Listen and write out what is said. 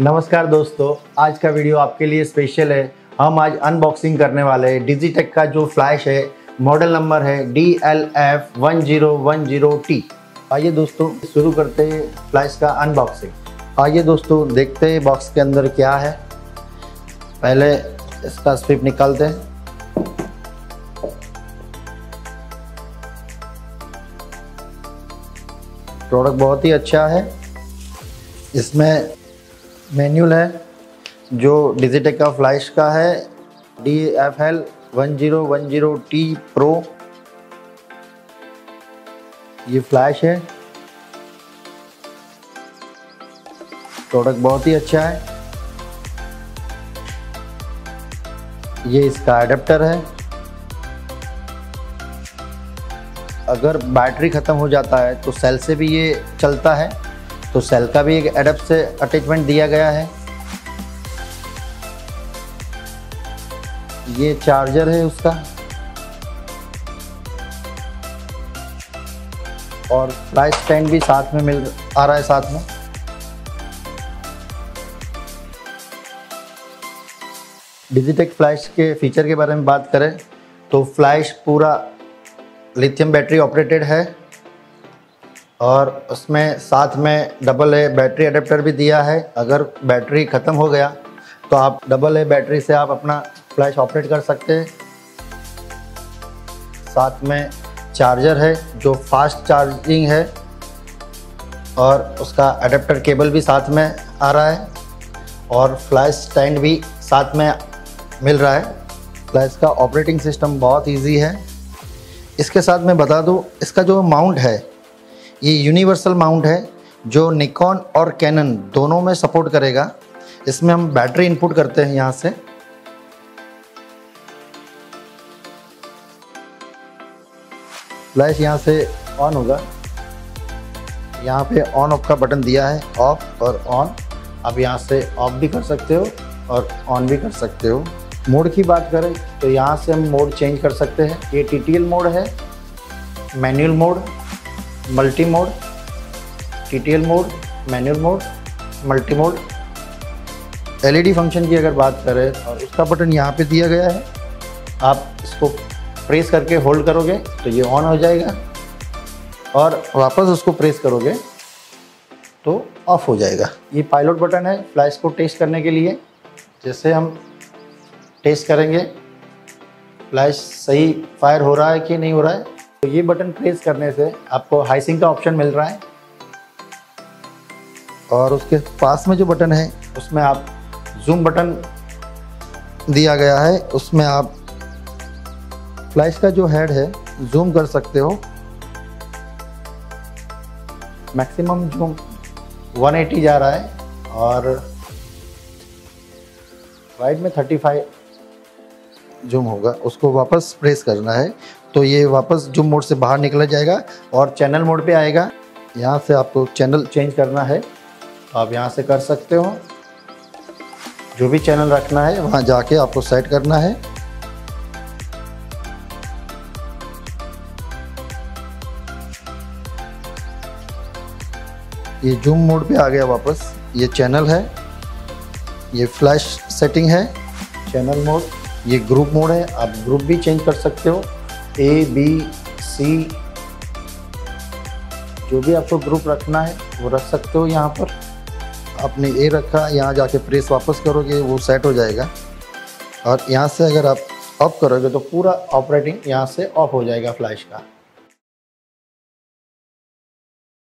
नमस्कार दोस्तों, आज का वीडियो आपके लिए स्पेशल है। हम आज अनबॉक्सिंग करने वाले हैं। डिजिटेक का जो फ्लैश है मॉडल नंबर है D L F one zero one zero T आइए दोस्तों, शुरू करते हैं फ्लैश का अनबॉक्सिंग आइए दोस्तों, देखते हैं बॉक्स के अंदर क्या है। पहले इसका स्ट्रिप निकालते हैं। प्रोडक्ट बहुत ही अच्छा है। इसमें मैनुअल है, जो डिजिटेक का फ्लैश का है D F L one zero one zero T pro ये फ्लैश है। प्रोडक्ट बहुत ही अच्छा है। ये इसका एडेप्टर है। अगर बैटरी ख़त्म हो जाता है तो सेल से भी ये चलता है। तो सेल का भी एक एडप्ट से अटैचमेंट दिया गया है। ये चार्जर है उसका। और फ़्लाइट स्टैंड भी साथ में मिल आ रहा है साथ में। डिजिटेक फ्लैश के फीचर के बारे में बात करें तो फ्लैश पूरा लिथियम बैटरी ऑपरेटेड है। और उसमें साथ में डबल ए बैटरी अडेप्टर भी दिया है। अगर बैटरी ख़त्म हो गया तो आप डबल ए बैटरी से आप अपना फ्लैश ऑपरेट कर सकते हैं। साथ में चार्जर है, जो फास्ट चार्जिंग है, और उसका अडेप्टर केबल भी साथ में आ रहा है, और फ्लैश स्टैंड भी साथ में मिल रहा है। फ्लैश का ऑपरेटिंग सिस्टम बहुत इजी है। इसके साथ मैं बता दूँ, इसका जो माउंट है ये यूनिवर्सल माउंट है, जो निकॉन और कैनन दोनों में सपोर्ट करेगा। इसमें हम बैटरी इनपुट करते हैं यहाँ से। फ्लैश यहाँ से ऑन होगा। यहाँ पे ऑन ऑफ़ का बटन दिया है, ऑफ़ और ऑन। आप यहाँ से ऑफ़ भी कर सकते हो और ऑन भी कर सकते हो। मोड की बात करें तो यहाँ से हम मोड चेंज कर सकते हैं। ये टीटीएल मोड है manual mode. Multi mode T mode manual mode multi mode LED function की अगर बात करें, और उसका बटन यहाँ पे दिया गया है। आप इसको प्रेस करके होल्ड करोगे तो ये ऑन हो जाएगा। और वापस उसको प्रेस करोगे तो ऑफ़ हो जाएगा। ये पायलट बटन है फ्लैश को टेस्ट करने के लिए। जैसे हम टेस्ट करेंगे फ्लैश सही फायर हो रहा है कि नहीं हो रहा है? तो ये बटन प्रेस करने से आपको हाइसिंग का ऑप्शन मिल रहा है। और उसके पास में जो बटन है, उसमें आप जूम बटन दिया गया है। उसमें आप फ्लैश का जो हेड है जूम कर सकते हो। मैक्सिमम जूम 180 जा रहा है और वाइड में 35 जूम होगा। उसको वापस प्रेस करना है। तो ये वापस जूम मोड से बाहर निकला जाएगा और चैनल मोड पे आएगा। यहाँ से आपको चैनल चेंज करना है। आप यहाँ से कर सकते हो। जो भी चैनल रखना है, वहाँ जाके आपको सेट करना है। ये जूम मोड पे आ गया वापस। ये चैनल है। ये फ्लैश सेटिंग है। चैनल मोड ये ग्रुप मोड है। आप ग्रुप भी चेंज कर सकते हो। ए बी सी जो भी आपको ग्रुप रखना है, वो रख सकते हो यहाँ पर। आपने ए रखा, यहाँ जाके प्रेस वापस करोगे, वो सेट हो जाएगा। और यहाँ से अगर आप ऑफ़ करोगे तो पूरा ऑपरेटिंग यहाँ से ऑफ़ हो जाएगा फ्लैश का।